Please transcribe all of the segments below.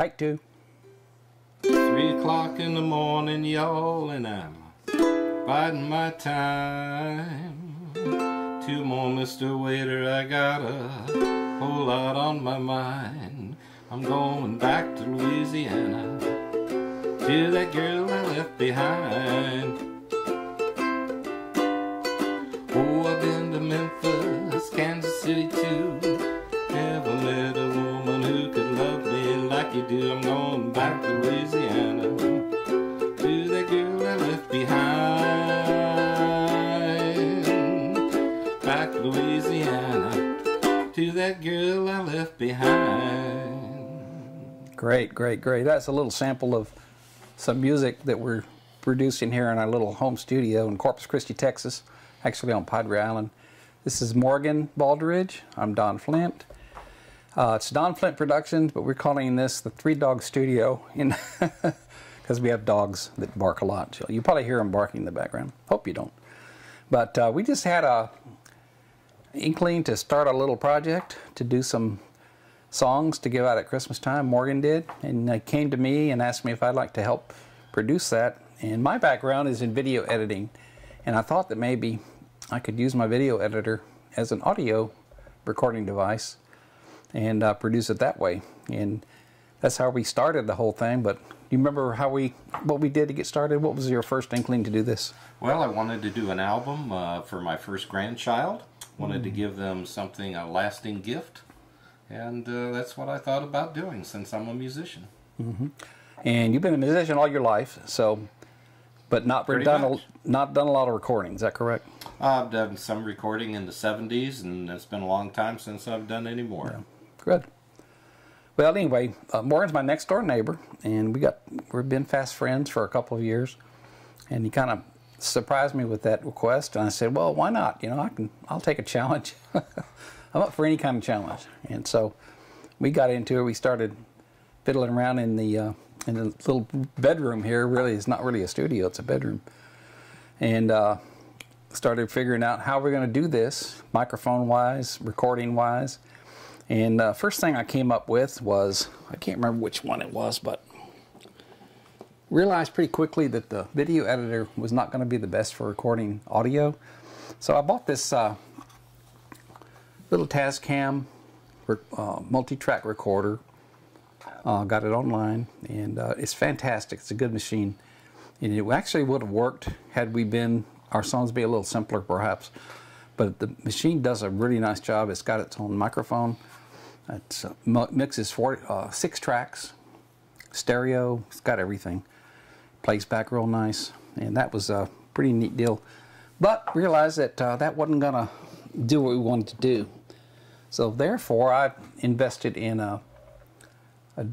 Take two. Three o'clock in the morning, y'all, and I'm biding my time. Two more, Mr. Waiter, I got a whole lot on my mind. I'm going back to Louisiana to that girl I left behind. Oh, I've been to Memphis, Kansas City too. Never met a like you do. I'm going back to Louisiana to that girl I left behind. Back to Louisiana to that girl I left behind. Great, great, great. That's a little sample of some music that we're producing here in our little home studio in Corpus Christi, Texas, actually on Padre Island. This is Morgan Baldridge. I'm Don Flint. Uh, it's Don Flint Productions, but we're calling this the Three Dog Studio because we have dogs that bark a lot. So you probably hear them barking in the background. Hope you don't. But uh, we just had a inkling to start a little project to do some songs to give out at Christmas time. Morgan did, and they came to me and asked me if I'd like to help produce that. And my background is in video editing, and I thought that maybe I could use my video editor as an audio recording device and uh, produce it that way. And that's how we started the whole thing. But you remember how we what we did to get started? What was your first inkling to do this? Well, I wanted to do an album uh, for my first grandchild. Wanted to give them something, a lasting gift. And uh, that's what I thought about doing since I'm a musician. And you've been a musician all your life, so but not Pretty done much. a, not done a lot of recording. Is that correct? I've done some recording in the 70s, and it's been a long time since I've done any more. Good. Well, anyway, uh, Morgan's my next door neighbor, and we got we've been fast friends for a couple of years. And he kind of surprised me with that request, and I said, "Well, why not? You know, I can. I'll take a challenge. I'm up for any kind of challenge." And so we got into it. We started fiddling around in the uh, in the little bedroom here. Really, it's not really a studio; it's a bedroom. And uh, started figuring out how we're going to do this, microphone wise, recording wise. And uh, first thing I came up with was I can't remember which one it was, but realized pretty quickly that the video editor was not going to be the best for recording audio. So I bought this uh, little Tascam uh, multi-track recorder. Uh, got it online, and uh, it's fantastic. It's a good machine, and it actually would have worked had we been our songs be a little simpler, perhaps. But the machine does a really nice job. It's got its own microphone. It uh, mu- mixes four, uh, six tracks, stereo. It's got everything. Plays back real nice, and that was a pretty neat deal. But realized that uh, that wasn't gonna do what we wanted to do. So therefore, I invested in a, a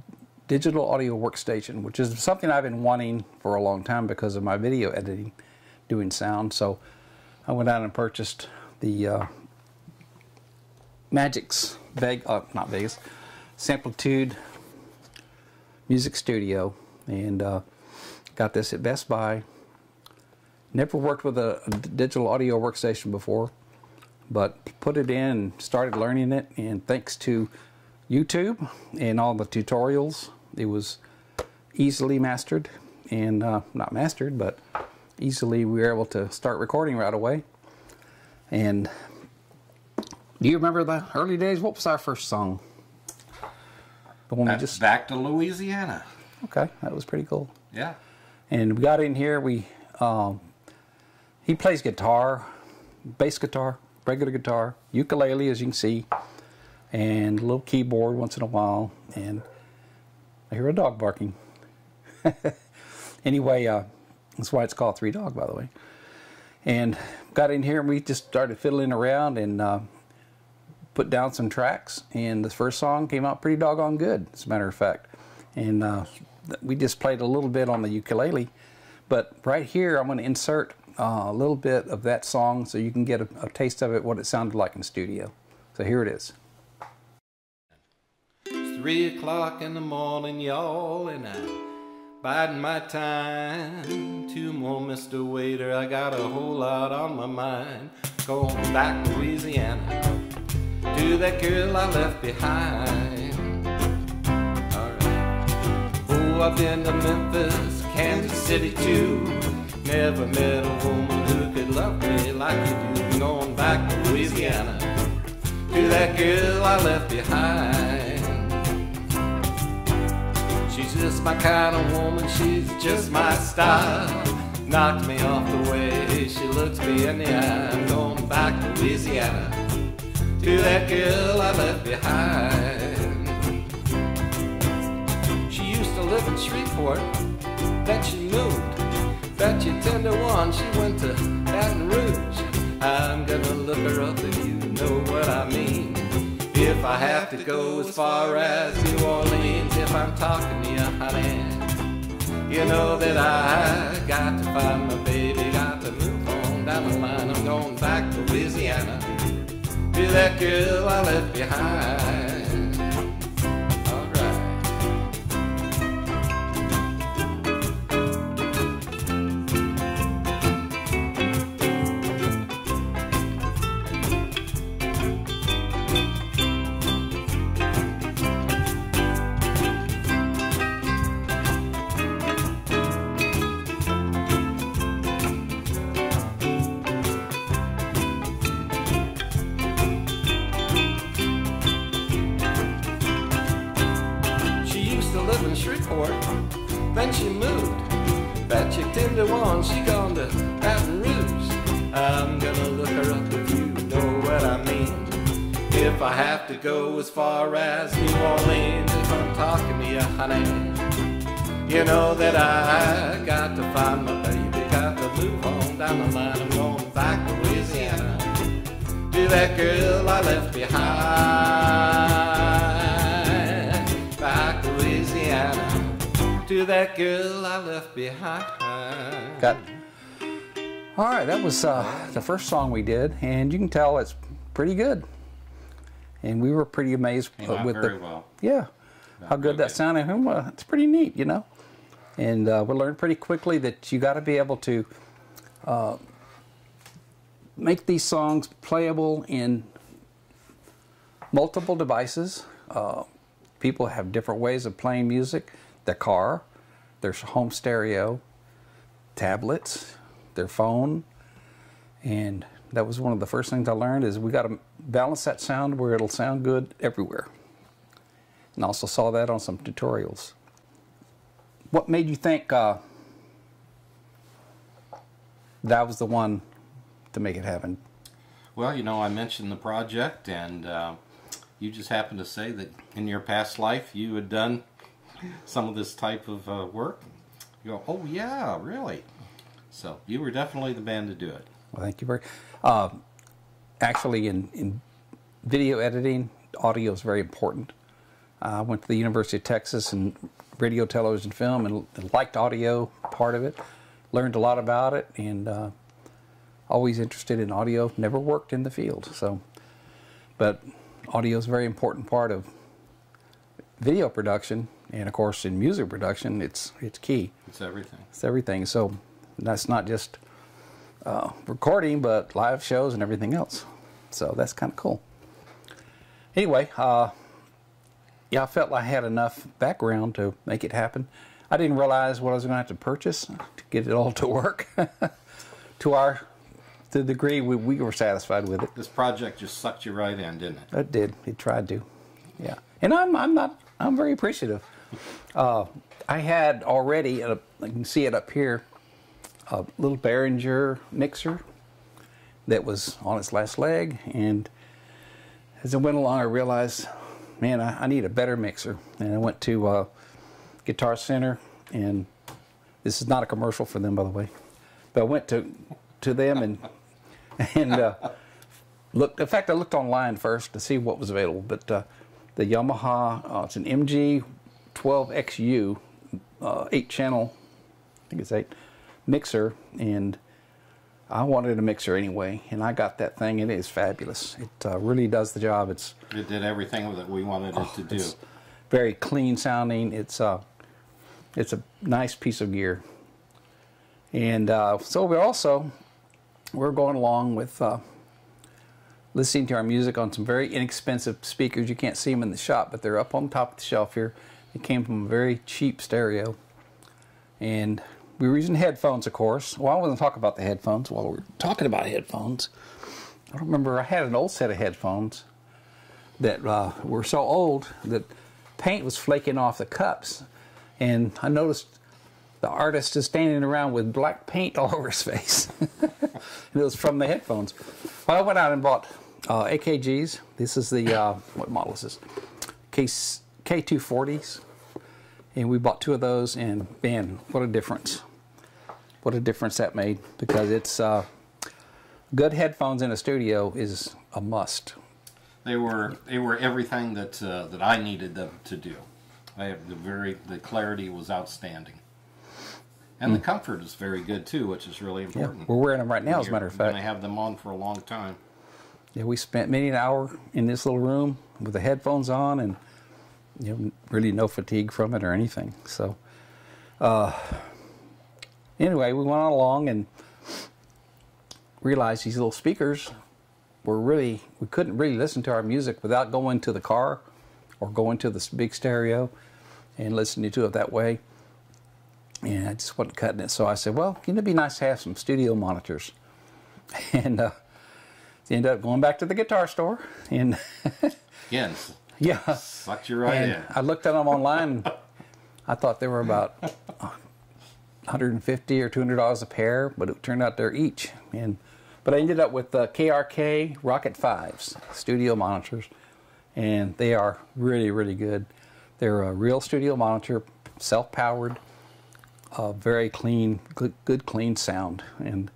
digital audio workstation, which is something I've been wanting for a long time because of my video editing, doing sound. So I went out and purchased the uh, Magix Vegas, uh, not Vegas, Samplitude Music Studio, and uh, got this at Best Buy. Never worked with a, a digital audio workstation before, but put it in started learning it. And thanks to YouTube and all the tutorials, it was easily mastered and uh, not mastered, but easily we were able to start recording right away. And do you remember the early days? What was our first song? The one we just back to Louisiana. okay. That was pretty cool. Yeah. And we got in here. We um, he plays guitar, bass guitar, regular guitar, ukulele, as you can see, and a little keyboard once in a while. And I hear a dog barking. anyway, uh, that's why it's called Three Dog, by the way. And got in here and we just started fiddling around and uh, put down some tracks. And the first song came out pretty doggone good, as a matter of fact. And uh, we just played a little bit on the ukulele. But right here, I'm going to insert uh, a little bit of that song so you can get a, a taste of it, what it sounded like in studio. So here it is. It's three o'clock in the morning, y'all, and I'm biding my time. Two more, Mr. Waiter, I got a whole lot on my mind. Going back to Louisiana to that girl I left behind. Right. Oh, I've been to Memphis, Kansas City too. Never met a woman who could love me like you do. Going back to Louisiana to that girl I left behind. She's just my kind of woman, she's just my style. Knocked me off the way she looks me in the eye. I'm going back to Louisiana to that girl I left behind. She used to live in Shreveport, then she moved. Bet you 10 to 1 she went to Baton Rouge. I'm gonna look her up if you know what I mean. If I have to go as far as New Orleans, if I'm talking to you, honey, you know that I got to find my baby, got to move on down the line. I'm going back to Louisiana to that girl I left behind. To go as far as New Orleans, if I'm talking to you, honey, you know that I got to find my baby, got to move on down the line. I'm going back to Louisiana to that girl I left behind. Back to Louisiana to that girl I left behind. Got. All right, that was uh, the first song we did, and you can tell it's pretty good. And we were pretty amazed uh, with very the well. yeah, how good that good. sounded. And well, it's pretty neat, you know. And uh, we learned pretty quickly that you got to be able to uh, make these songs playable in multiple devices. Uh, people have different ways of playing music. Their car, their home stereo, tablets, their phone, and that was one of the first things I learned is we got to balance that sound where it'll sound good everywhere. And also saw that on some tutorials. What made you think uh, that was the one to make it happen? Well, you know, I mentioned the project, and uh, you just happened to say that in your past life you had done some of this type of uh, work. You go, oh yeah, really? So you were definitely the man to do it. Well, thank you very. Uh, actually, in, in video editing, audio is very important. I went to the University of Texas and radio, television, film, and liked audio part of it. Learned a lot about it, and uh, always interested in audio. Never worked in the field, so but audio is a very important part of video production, and of course in music production, it's it's key. It's everything. It's everything. So that's not just uh, recording, but live shows and everything else. So that's kind of cool. Anyway, uh, yeah, I felt I had enough background to make it happen. I didn't realize what I was going to have to purchase to get it all to work. to our to the degree we, we were satisfied with it. This project just sucked you right in, didn't it? It did. It tried to. Yeah. And I'm I'm not I'm very appreciative. Uh, I had already uh, you can see it up here a little Behringer mixer that was on its last leg and as I went along I realized man I, I need a better mixer and I went to uh, Guitar Center and this is not a commercial for them by the way but I went to to them and and uh, looked. In fact, I looked online first to see what was available. But uh, the Yamaha, uh, it's an MG 12XU, uh, eight channel, I think it's eight mixer, and I wanted a mixer anyway, and I got that thing. and It is fabulous. It uh, really does the job. It's It did everything that we wanted it to do. it's very clean sounding. It's uh, it's a nice piece of gear. And uh, so we also we're going along with uh, listening to our music on some very inexpensive speakers. You can't see them in the shop, but they're up on top of the shelf here. It came from a very cheap stereo. And we were using headphones, of course. Well, I wasn't talking about the headphones while we were talking about headphones. I remember I had an old set of headphones that uh, were so old that paint was flaking off the cups. And I noticed the artist is standing around with black paint all over his face. and it was from the headphones. Well, I went out and bought uh, AKGs. This is the, uh, what model is this? K, K240s. And we bought two of those, and man, what a difference. What a difference that made because it's uh, good headphones in a studio is a must. They were they were everything that uh, that I needed them to do. I have the very the clarity was outstanding, and the comfort is very good too, which is really Hmm. Yeah, important. we're wearing them right now, as a matter of fact. I have them on for a long time. Yeah, we spent many an hour in this little room with the headphones on, and you know, really no fatigue from it or anything. So, uh, anyway, we went on along and realized these little speakers were really we couldn't really listen to our music without going to the car or going to the big stereo and listening to it that way. And I just wasn't cutting it. So I said, well, you know, it'd be nice to have some studio monitors. And uh, ended up going back to the guitar store and Again, yeah sucked you right and in. i looked at them online i thought they were about 150 or 200 dollars a pair but it turned out they're each. And but i ended up with the KRK Rokit 5s studio monitors and they are really really good. They're a real studio monitor self-powered uh, very clean good, good clean sound and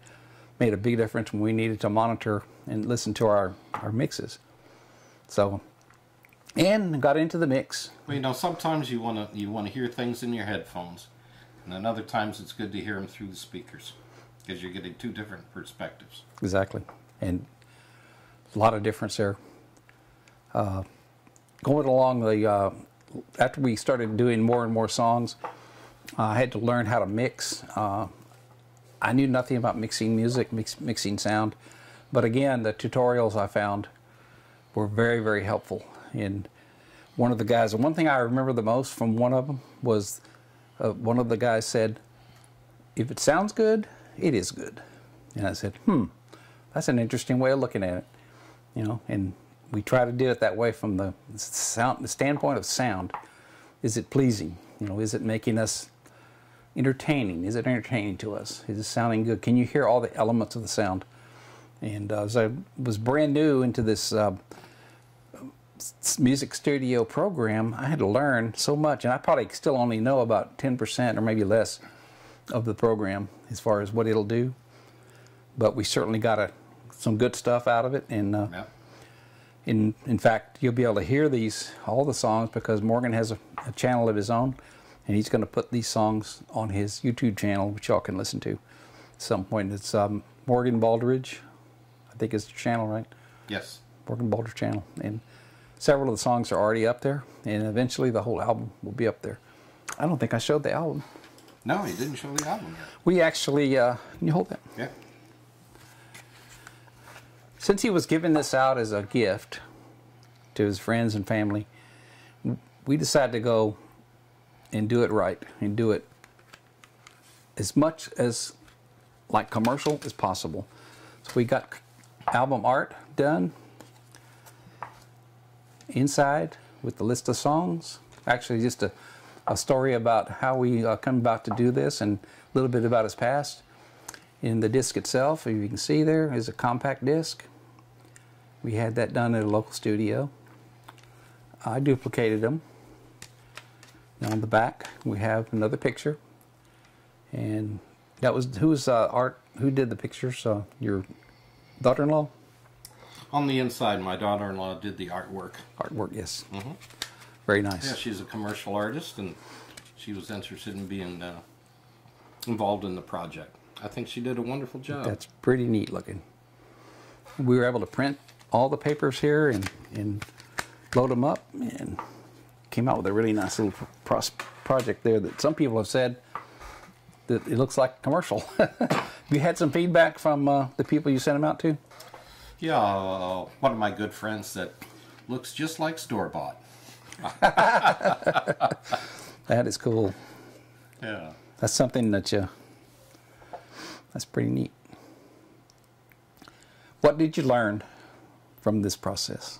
made a big difference when we needed to monitor and listen to our, our mixes. So and got into the mix. Well, you know, sometimes you want to you want to hear things in your headphones, and then other times it's good to hear them through the speakers because you're getting two different perspectives. Exactly, and a lot of difference there. Uh, going along the uh, after we started doing more and more songs, I had to learn how to mix. Uh, I knew nothing about mixing music, mix, mixing sound, but again, the tutorials I found were very, very helpful. And one of the guys, one thing I remember the most from one of them was uh, one of the guys said, "If it sounds good, it is good." And I said, "Hmm, that's an interesting way of looking at it." You know, and we try to do it that way from the sound, the standpoint of sound. Is it pleasing? You know, is it making us entertaining? Is it entertaining to us? Is it sounding good? Can you hear all the elements of the sound? And uh, as I was brand new into this uh, music studio program, I had to learn so much, and I probably still only know about 10% or maybe less of the program as far as what it'll do. But we certainly got a, some good stuff out of it, and uh, Yeah. in in fact, you'll be able to hear these all the songs because Morgan has a, a channel of his own, and he's going to put these songs on his YouTube channel, which y'all can listen to. At some point, it's um, Morgan Baldridge, I think is the channel, right? Yes. Morgan Baldridge channel, and several of the songs are already up there, and eventually the whole album will be up there. I don't think I showed the album. No, he didn't show the album yet. We actually, uh, can you hold that? Yeah. Since he was giving this out as a gift to his friends and family, we decided to go and do it right and do it as much as like commercial as possible. So we got album art done inside with the list of songs. Actually, just a, a story about how we uh, come about to do this and a little bit about his past. In the disc itself, you can see there, is a compact disc. We had that done at a local studio. I duplicated them. And on the back, we have another picture. And that was who's uh, art? Who did the pictures? Uh, your daughter-in-law? On the inside, my daughter-in-law did the artwork. Artwork, yes. Very nice. Yeah, she's a commercial artist, and she was interested in being uh, involved in the project. I think she did a wonderful job. That's pretty neat looking. We were able to print all the papers here and, and load them up and came out with a really nice little project there that some people have said that it looks like a commercial. you had some feedback from uh, the people you sent them out to? Yeah, uh, one of my good friends that looks just like store bought. That is cool. Yeah. That's something that you. That's pretty neat. What did you learn from this process?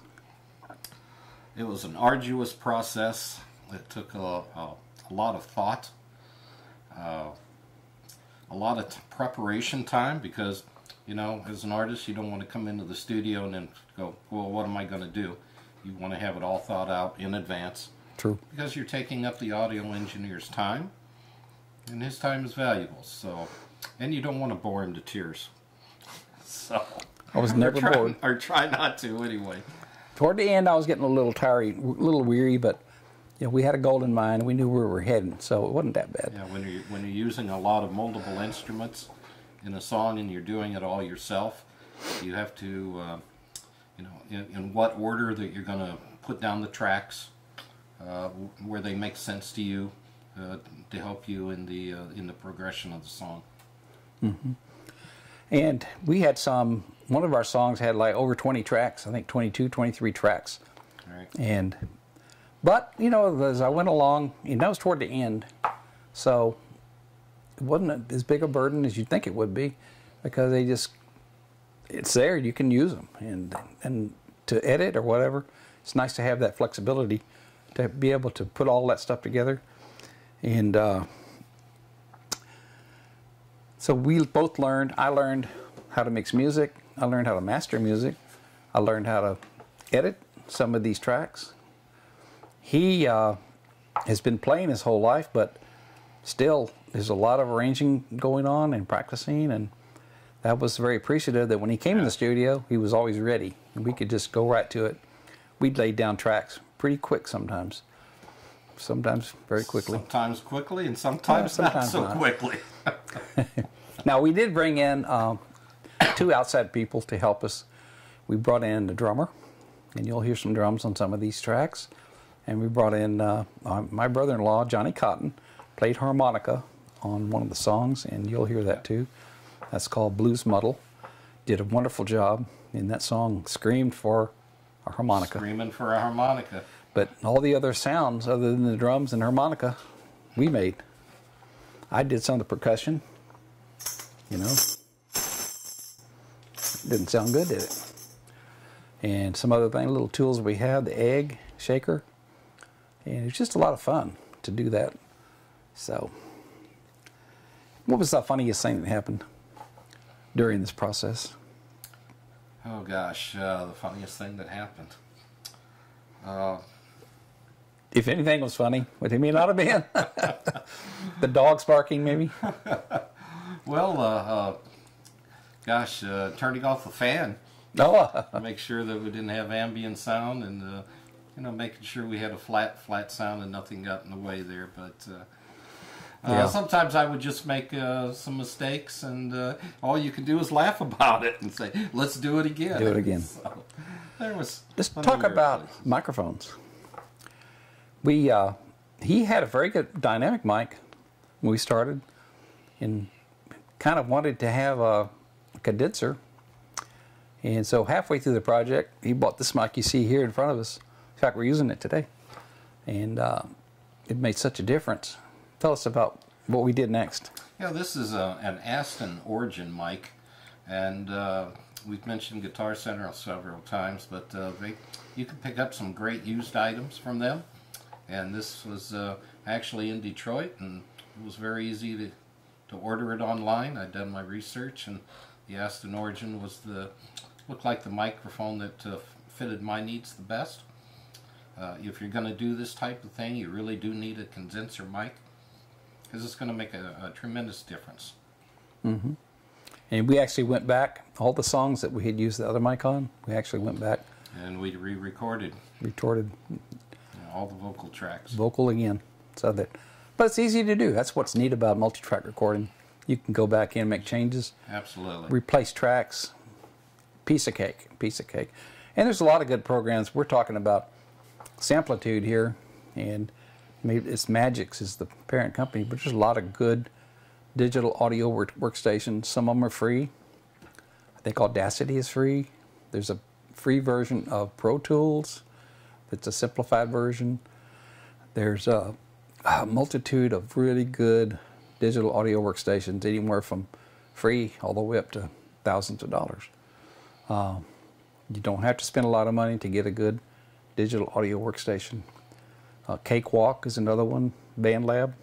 It was an arduous process. It took a, a, a lot of thought, uh, a lot of t- preparation time because, you know, as an artist, you don't want to come into the studio and then go, well, what am I going to do? You want to have it all thought out in advance True. because you're taking up the audio engineer's time, and his time is valuable. So, and you don't want to bore him to tears. So, I was never try, bored. or try not to anyway. Toward the end, I was getting a little tired, a little weary, but you know, we had a goal in mind. We knew where we were heading, so it wasn't that bad. Yeah, when you're when you're using a lot of multiple instruments in a song and you're doing it all yourself, you have to, uh, you know, in, in what order that you're going to put down the tracks, uh, where they make sense to you, uh, to help you in the uh, in the progression of the song. Mm -hmm. And we had some, one of our songs had like over 20 tracks, I think 22, 23 tracks. All right. And, but, you know, as I went along, and that was toward the end, so wasn't as big a burden as you'd think it would be because they just, it's there, you can use them. And, and to edit or whatever, it's nice to have that flexibility to be able to put all that stuff together. And, uh, so we both learned. I learned how to mix music. I learned how to master music. I learned how to edit some of these tracks. He uh, has been playing his whole life, but still, there's a lot of arranging going on and practicing. And that was very appreciative that when he came in the studio, he was always ready. And we could just go right to it. We'd lay down tracks pretty quick sometimes, sometimes very quickly. Sometimes quickly and sometimes, sometimes not so not. quickly. Now we did bring in um, two outside people to help us. We brought in the drummer, and you'll hear some drums on some of these tracks. And we brought in uh, my brother-in-law Johnny Cotton, played harmonica on one of the songs, and you'll hear that too. That's called Blues Muddle. Did a wonderful job in that song. Screamed for a harmonica. Screaming for a harmonica. But all the other sounds, other than the drums and harmonica, we made. I did some of the percussion. You know, didn't sound good, did it? And some other thing, little tools we had, the egg shaker, and it was just a lot of fun to do that. So, what was the funniest thing that happened during this process? Oh gosh, uh, the funniest thing that happened. Uh, If anything was funny, what it may not have been. the dogs barking, maybe. well, uh, uh, gosh, uh, turning off the fan Oh, to make sure that we didn't have ambient sound, and uh, you know, making sure we had a flat, flat sound and nothing got in the way there. But uh, Yeah. uh, sometimes I would just make uh, some mistakes, and uh, all you can do is laugh about it and say, "Let's do it again." Do it again. So, there was. Let's talk about places. microphones. We uh, he had a very good dynamic mic when we started, and kind of wanted to have a condenser. And so halfway through the project, he bought this mic you see here in front of us. In fact, we're using it today, and uh, it made such a difference. Tell us about what we did next. Yeah, this is a, an Aston Origin mic, and uh, we've mentioned Guitar Center several times, but uh, they, you can pick up some great used items from them. And this was uh, actually in Detroit, and it was very easy to, to order it online. I'd done my research, and the Aston Origin was the looked like the microphone that uh, fitted my needs the best. Uh, if you're going to do this type of thing, you really do need a condenser mic because it's going to make a, a tremendous difference. Mm-hmm. And we actually went back all the songs that we had used the other mic on. We actually went back, And we re-recorded retorted you know, all the vocal tracks. vocal again. So that, but it's easy to do. That's what's neat about multi-track recording. You can go back in, make changes, Absolutely. replace tracks. Piece of cake, piece of cake. And there's a lot of good programs. We're talking about Samplitude here, and maybe it's Magix is the parent company, but there's a lot of good digital audio work- workstations. Some of them are free. I think Audacity is free. There's a free version of Pro Tools. It's a simplified version. There's a, a multitude of really good digital audio workstations, anywhere from free all the way up to thousands of dollars. Uh, you don't have to spend a lot of money to get a good digital audio workstation. Uh, Cakewalk is another one. BandLab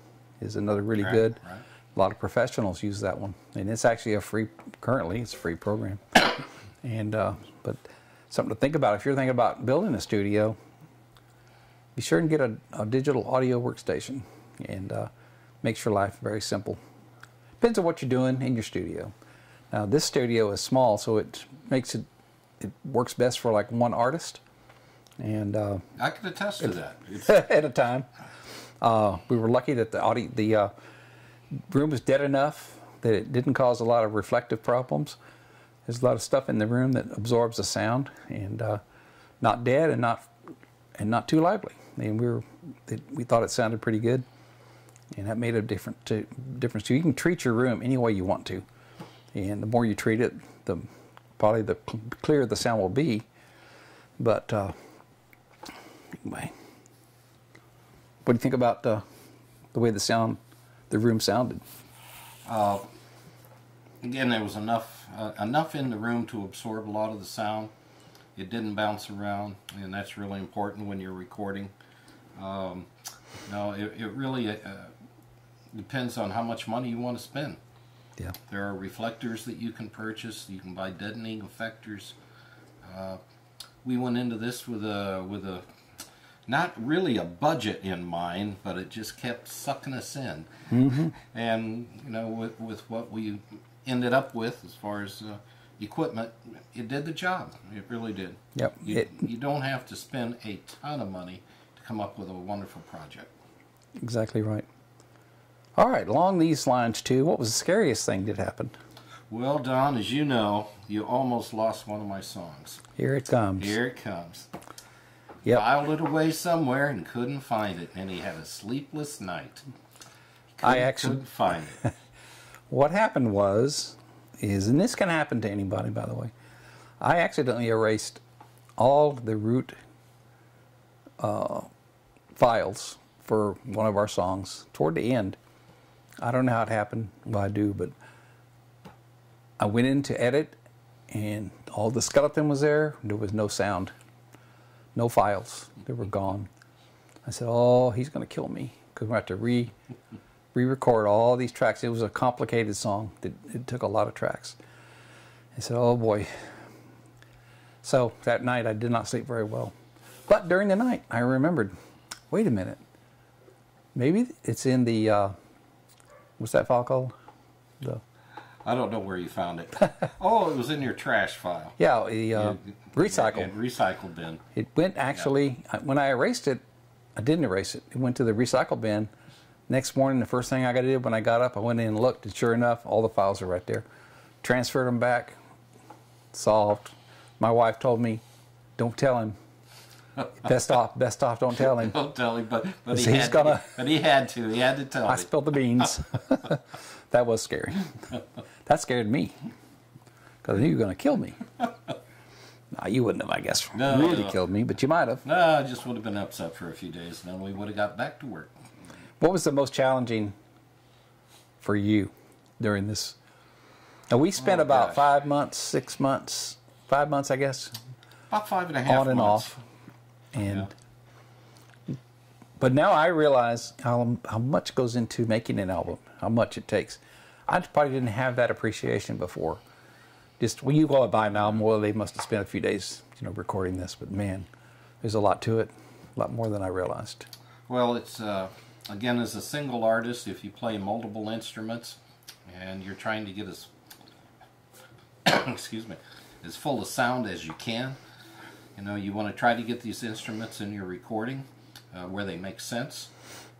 is another really Right, good. right. A lot of professionals use that one, and it's actually a free. Currently, it's a free program. and uh, but something to think about if you're thinking about building a studio. Be sure and get a, a digital audio workstation, and uh, makes your life very simple. Depends on what you're doing in your studio. Now, this studio is small, so it makes it it works best for like one artist, and uh, I can attest to that. At a time. Uh, we were lucky that the audio, the uh, room was dead enough that it didn't cause a lot of reflective problems. There's a lot of stuff in the room that absorbs the sound, and uh, not dead and not and not too lively. And we were it, we thought it sounded pretty good, and that made a different to, difference too. You can treat your room any way you want to, and the more you treat it, the probably the clearer the sound will be. But anyway. What do you think about uh, the way the sound, the room sounded? uh, again, there was enough uh, enough in the room to absorb a lot of the sound. It didn't bounce around, and that's really important when you're recording. Um, no, it, it really uh, depends on how much money you want to spend. Yeah. There are reflectors that you can purchase. You can buy deadening effectors. Uh, we went into this with a with a not really a budget in mind, but it just kept sucking us in. Mm-hmm. And you know, with with what we ended up with as far as uh, equipment, it did the job. It really did. Yep. You, It- you don't have to spend a ton of money to come up with a wonderful project. Exactly right. All right, along these lines too, what was the scariest thing that happened? Well, Don, as you know, you almost lost one of my songs. Here it comes. Here it comes. Yep. Filed it away somewhere and couldn't find it, and he had a sleepless night. I Couldn't- actually, couldn't find it. what happened was, is, and this can happen to anybody, by the way. I accidentally erased all the root uh, files for one of our songs toward the end. I don't know how it happened. Well, I do, but I went in to edit, and all the skeleton was there. There was no sound, no files. They were gone. I said, "Oh, he's going to kill me because we have to re re-record all these tracks." It was a complicated song. It, it took a lot of tracks. I said, "Oh boy." So that night, I did not sleep very well. But during the night, I remembered. Wait a minute. Maybe it's in the uh, what's that file called? The I don't know where you found it. Oh, it was in your trash file. yeah, the uh, You- recycle. yeah, recycle bin. It went actually I- when I erased it. I didn't erase it. It went to the recycle bin. Next morning, the first thing I got to do when I got up, I went in and looked, and sure enough, all the files are right there. Transferred them back. Solved. My wife told me, "Don't tell him. Best off. Best off. Don't tell him." Don't tell him, but but he He's had gonna- to, but he had to. He had to tell I me. spilled the beans. that was scary. That scared me because I knew you were going to kill me. Nah, you wouldn't have, I guess, No, really no. killed me, but you might have. No, I just would have been upset for a few days, and then we would have got back to work. What was the most challenging for you during this? Now, we spent Oh, about gosh. five months, six months, five months, I guess, About five and a half on and months. off. And but now I realize how how much goes into making an album, how much it takes. I probably didn't have that appreciation before. Just when you go and buy an album, well, they must have spent a few days, you know, recording this. But man, there's a lot to it, a lot more than I realized. Well, it's uh, again as a single artist, if you play multiple instruments and you're trying to get as excuse me as full of sound as you can, you know you want to try to get these instruments in your recording uh, where they make sense.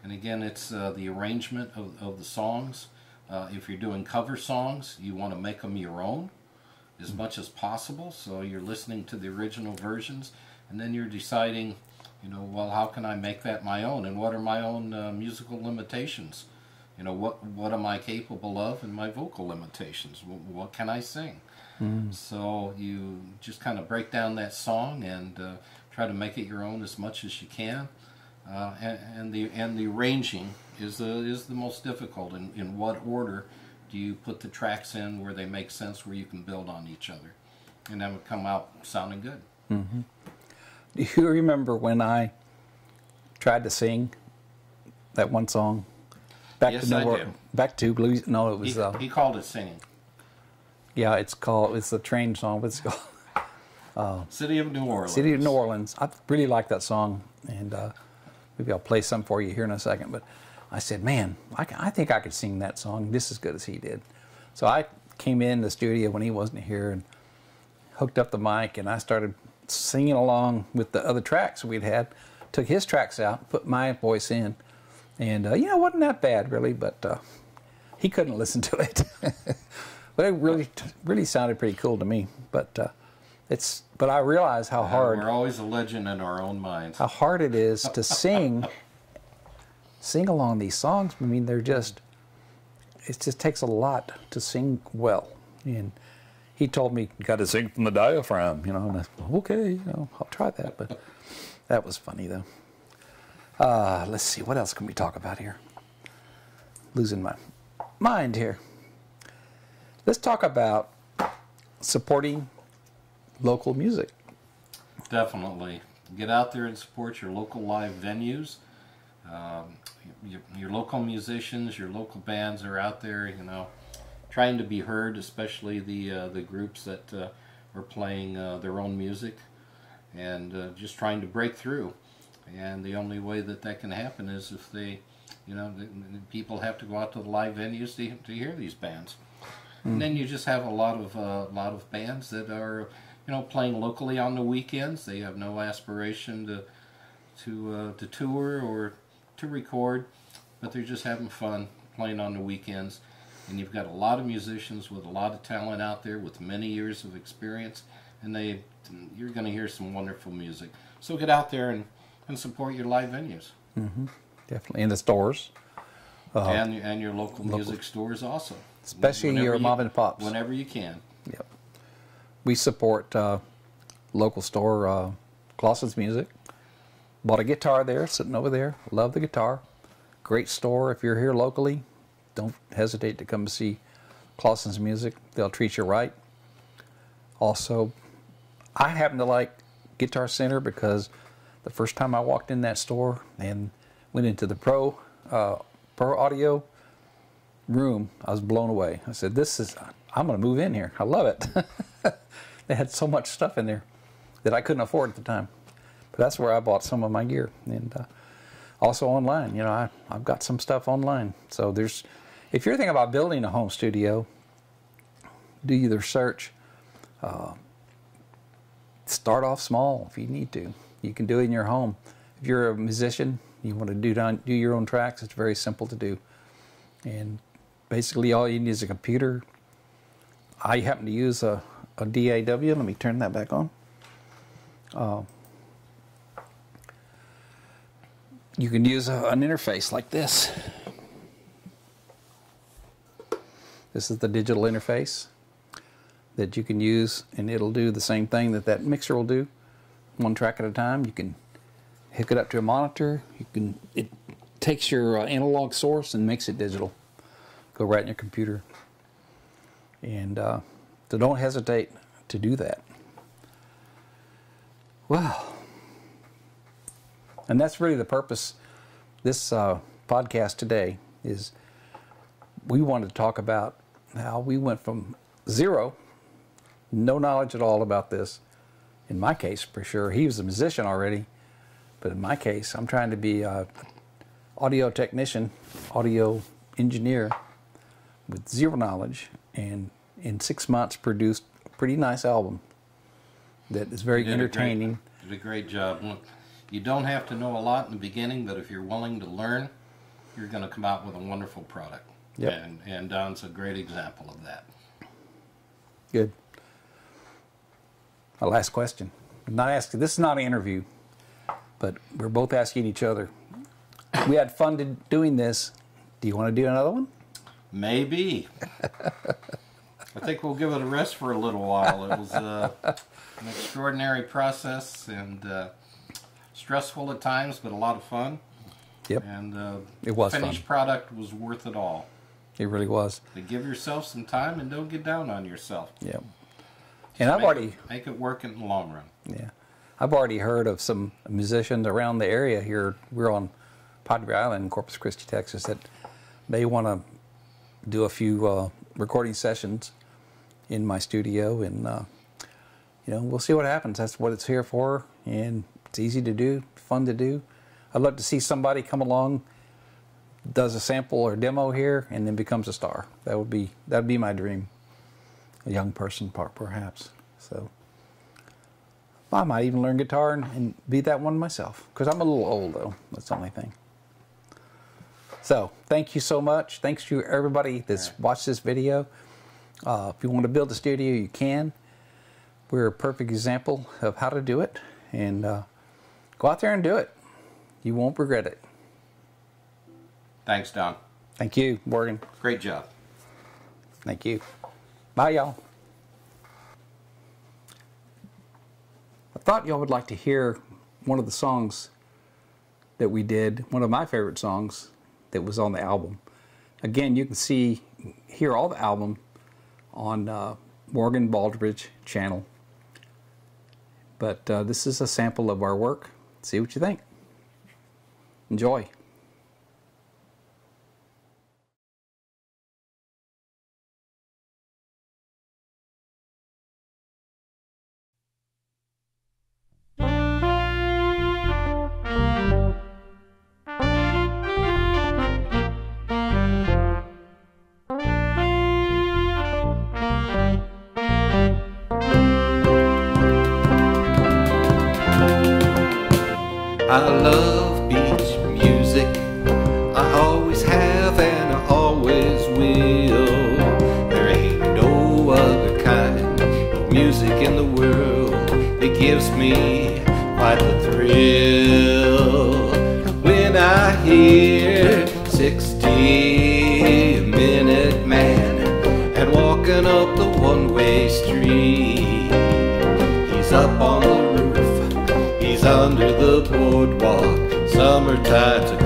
And again, it's uh, the arrangement of, of the songs. Uh, if you're doing cover songs, you want to make them your own as much as possible. So you're listening to the original versions, and then you're deciding, you know, well, how can I make that my own, and what are my own uh, musical limitations? You know, what what am I capable of, and my vocal limitations? What, what can I sing? So you just kind of break down that song and uh, try to make it your own as much as you can. uh, and, and the and the arranging is the is the most difficult. In in what order do you put the tracks in where they make sense, where you can build on each other, and that would come out sounding good. Do you remember when I tried to sing that one song? Back Yes, to I New do. Back to Louis. No, it He, was. Uh, he called it singing. yeah, it's called. It's the train song. What's it called? City of New Orleans. City of New Orleans. I really like that song, and uh, maybe I'll play some for you here in a second. But I said, man, I think I could sing that song just as good as he did. So I came in the studio when he wasn't here and hooked up the mic, and I started singing along with the other tracks we'd had. Took his tracks out, put my voice in, and uh, you know, it wasn't that bad really, but uh, he couldn't listen to it. but it really, really sounded pretty cool to me. But uh, it's, but I realize how hard We're always a legend in our own minds. how hard it is to sing sing along these songs. I mean, they're just it just takes a lot to sing well. And he told me you got to sing from the diaphragm, you know. And I, okay, you know, I'll try that. But that was funny though. Uh, let's see, what else can we talk about here? Losing my mind here. Let's talk about supporting local music. Definitely. Get out there and support your local live venues. Um, your, your local musicians, your local bands are out there, you know, trying to be heard, especially the uh, the groups that uh, are playing uh, their own music and uh, just trying to break through. And the only way that that can happen is if they, you know, the, the people have to go out to the live venues to, to hear these bands. And then you just have a lot of uh, lot of bands that are, you know, playing locally on the weekends. They have no aspiration to to uh, to tour or to record, but they're just having fun playing on the weekends. And you've got a lot of musicians with a lot of talent out there with many years of experience, and they you're going to hear some wonderful music. So get out there and, and support your live venues Mm -hmm. Definitely in the stores. and and your local, music stores also, Especially Whenever your you- mom and pops. Whenever you can. Yep. We support uh, local store uh, Clausen's Music. Bought a guitar there, sitting over there. Love the guitar. Great store. If you're here locally, don't hesitate to come see Clausen's Music. They'll treat you right. Also, I happen to like Guitar Center because the first time I walked in that store and went into the pro uh, pro audio room, I was blown away. I said, "This is I'm going to move in here. I love it." they had so much stuff in there that I couldn't afford at the time. That's where I bought some of my gear, and uh, also online. You know, I I've got some stuff online. So there's, if you're thinking about building a home studio, do your search. Uh, start off small if you need to. You can do it in your home. If you're a musician, you want to do down, do your own tracks. It's very simple to do, and basically all you need is a computer. I happen to use a, a DAW. Let me turn that back on. Uh, you can use a, an interface like this. This is the digital interface that you can use, and it'll do the same thing that that mixer will do, one track at a time. You can hook it up to a monitor. You can it takes your uh, analog source and makes it digital. Go right in your computer, and uh, so don't hesitate to do that. Wow, and that's really the purpose. This uh, podcast today is we wanted to talk about how we went from zero no knowledge at all about this. In my case, for sure, he was a musician already, but in my case, I'm trying to be a audio technician, audio engineer with zero knowledge, and in six months produced a pretty nice album that is very You did a entertaining. Did a great job. Look, you don't have to know a lot in the beginning, but if you're willing to learn, you're going to come out with a wonderful product. Yep. And, and Don's a great example of that. Good. My last question. I'm not asking. This is not an interview, but we're both asking each other. We had fun doing this. Do you want to do another one? Maybe. I think we'll give it a rest for a little while. It was uh, an extraordinary process, and uh, stressful at times, but a lot of fun. Yep, And uh, It was the finished fun. product was worth it all. it really was. But give yourself some time and don't get down on yourself. Yep. And I've already, it, make it work in the long run. yeah, I've already heard of some musicians around the area here. We're on Padre Island, in Corpus Christi, Texas, that may want to do a few uh, recording sessions in my studio, and uh, you know, we'll see what happens. That's what it's here for, and it's easy to do, fun to do. I'd love to see somebody come along, does a sample or demo here, and then becomes a star. That would be that would be my dream. A young person, per- perhaps. So I might even learn guitar and, and be that one myself, because I'm a little old though. That's the only thing. So thank you so much. Thanks to everybody that's watched this video. Uh, if you want to build a studio, you can. We're a perfect example of how to do it, and uh, go out there and do it. You won't regret it. Thanks, Don. Thank you, Morgan. Great job. Thank you. Bye, y'all. I thought y'all would like to hear one of the songs that we did, one of my favorite songs that was on the album. Again, you can see, hear all the album on uh, Morgan Baldridge channel. But uh, this is a sample of our work. See what you think. Enjoy. Hear 60 Minute Man and walking up the one way street, he's up on the roof. He's under the boardwalk. Summer tides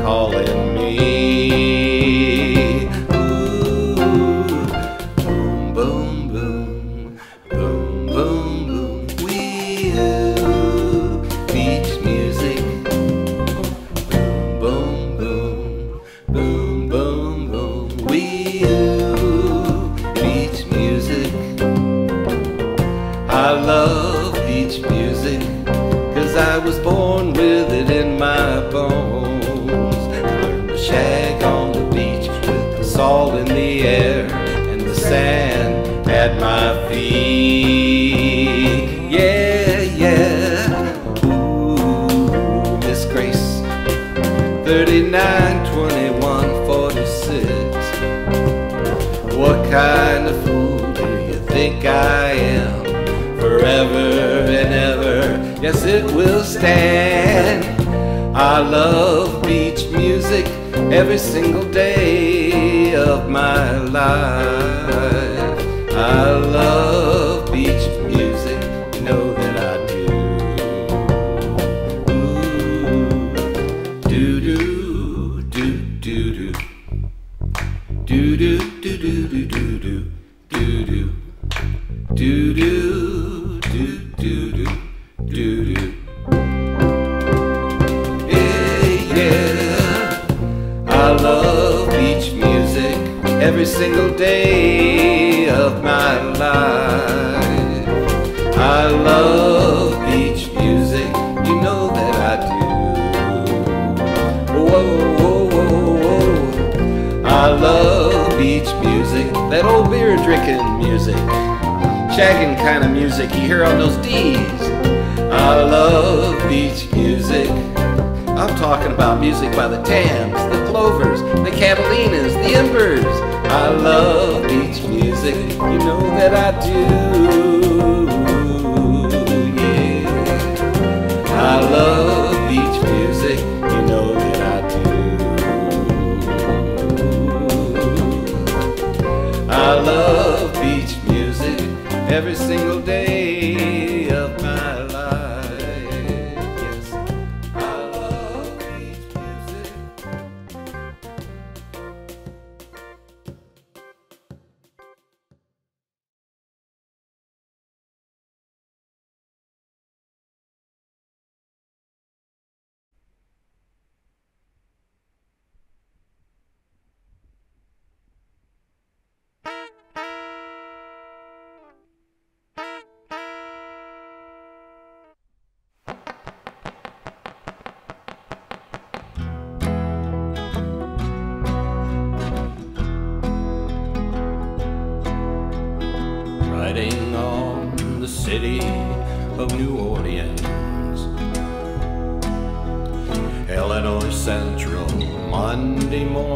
yes, it will stand. I love beach music every single day of my life. I love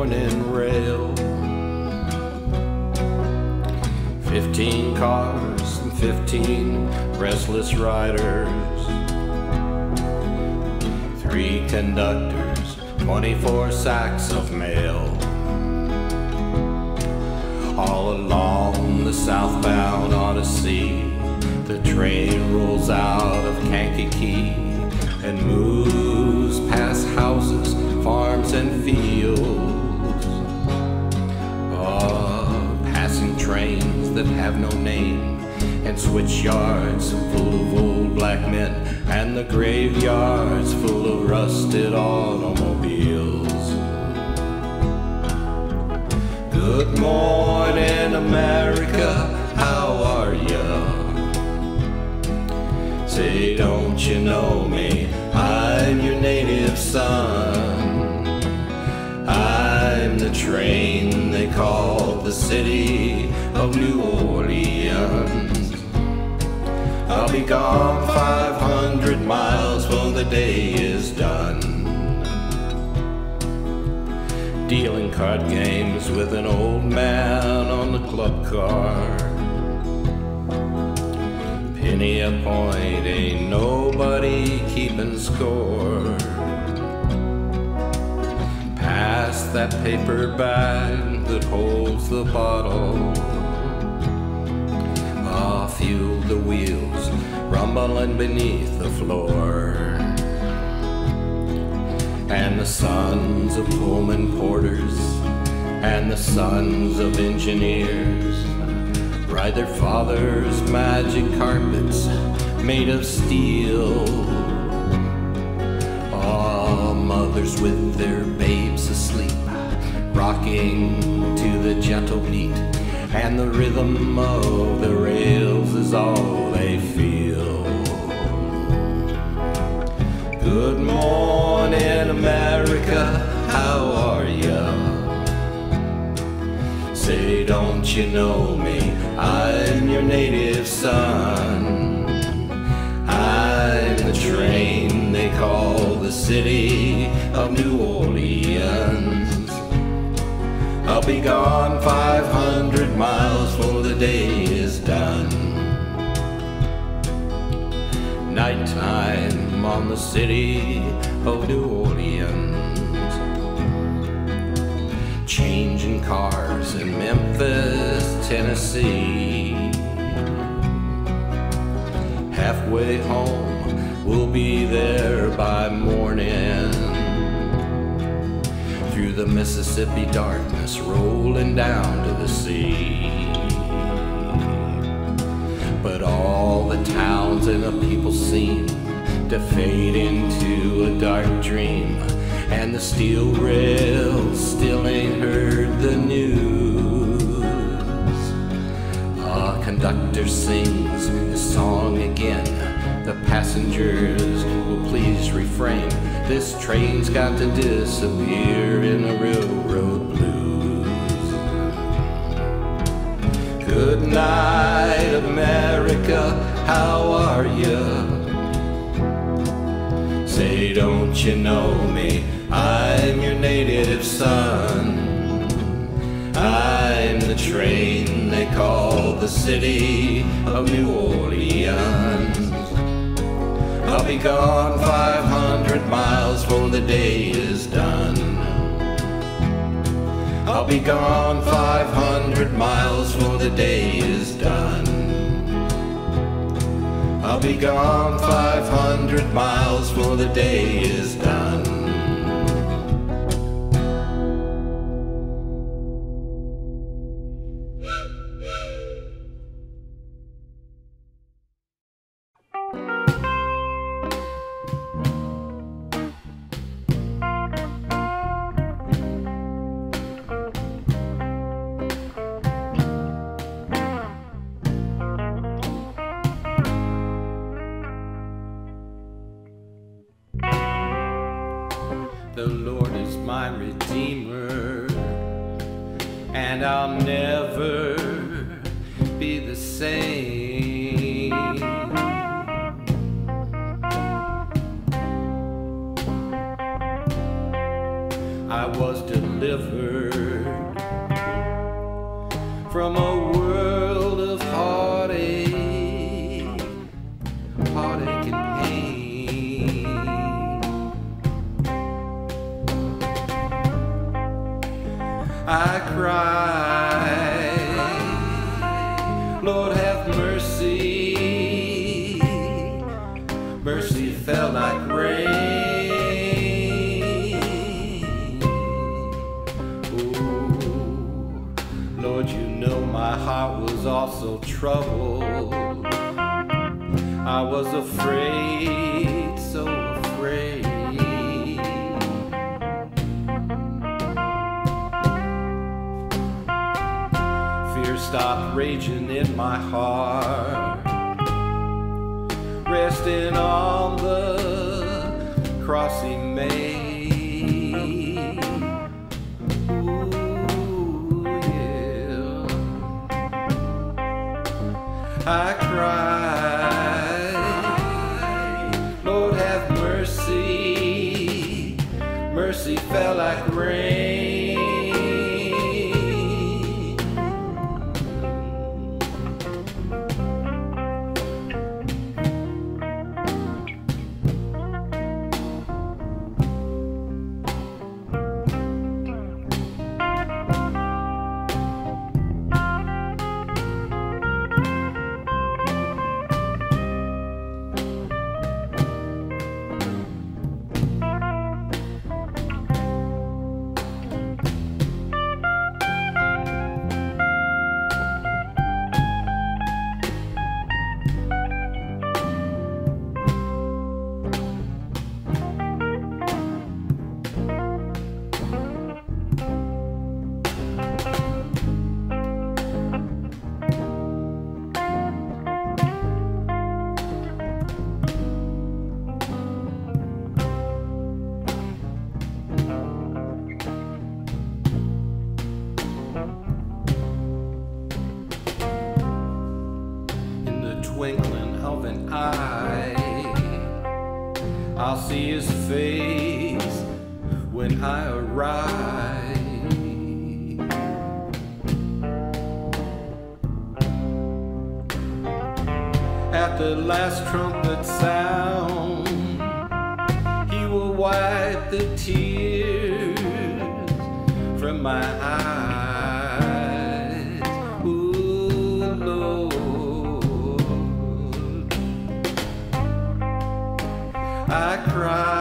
morning rail. Fifteen cars and fifteen restless riders. Three conductors, 24 sacks of mail. All along the southbound Odyssey, the train rolls out of Kankakee and moves past houses, farms, and fields. That have no name, and switch yards full of old black men, and the graveyards full of rusted automobiles. Good morning, America, how are ya? Say, don't you know me? I'm your native son. I'm the train they call the city of New Orleans. I'll be gone 500 miles when the day is done. Dealing card games with an old man on the club car. Penny a point, ain't nobody keeping score. Pass that paper bag that holds the bottle. The wheels rumbling beneath the floor. And the sons of Pullman porters and the sons of engineers ride their father's magic carpets made of steel. Ah, mothers with their babes asleep, rocking to the gentle beat, and the rhythm of the rails is all they feel. Good morning, America, how are ya? Say, don't you know me? I'm your native son. I'm the train they call the city of New Orleans. Be gone 500 miles before the day is done. Nighttime on the city of New Orleans. Changing cars in Memphis, Tennessee. Halfway home, we'll be there by morning. Through the Mississippi rolling down to the sea. But all the towns and the people seem to fade into a dark dream. And the steel rails still ain't heard the news. A conductor sings the song again. The passengers will please refrain. This train's got to disappear in the railroad Good night, America, how are you? Say, don't you know me? I'm your native son. I'm the train they call the city of New Orleans. I'll be gone 500 miles before the day is done. I'll be gone 500 miles before the day is done. I'll be gone 500 miles before the day is done. I was delivered from a world also troubled. I was afraid, so afraid. Fear stopped raging in my heart, resting on the cross he made. Lord have mercy. Mercy fell like rain. From my eyes. Ooh, Lord, I cried,